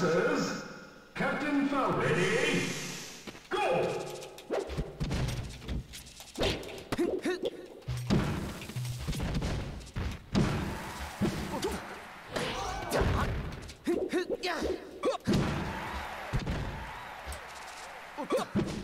versus Captain Falcon. Ready? Go! Oh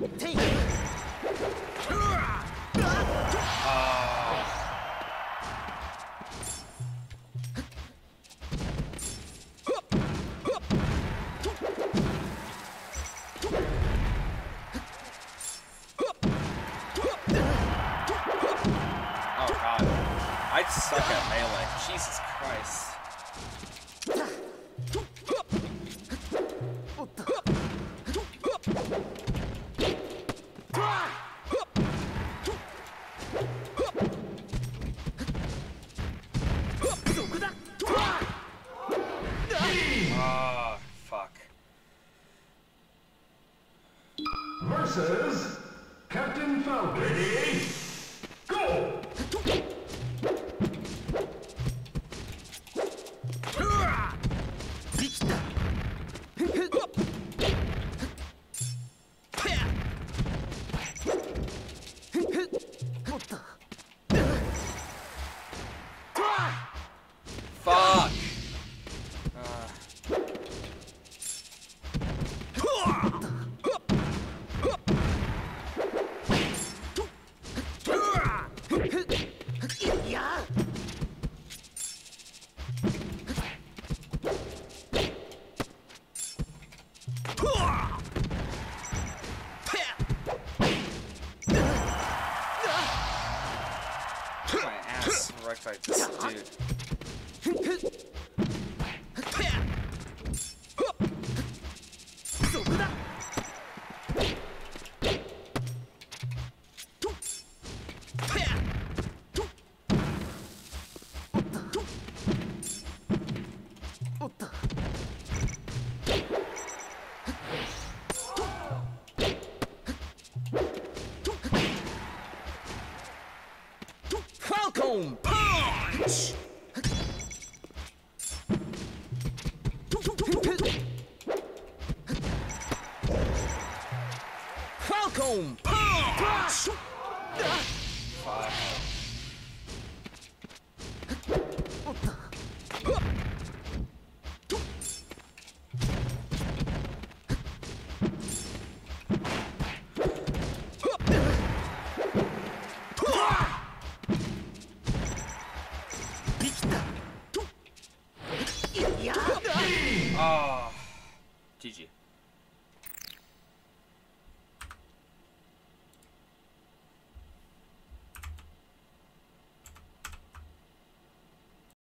Oh, god. I suck at melee. Jesus Christ. Captain Falcon. Ready? Ass wrecked by this dude. Falcon Punch! Falcon Punch! GG.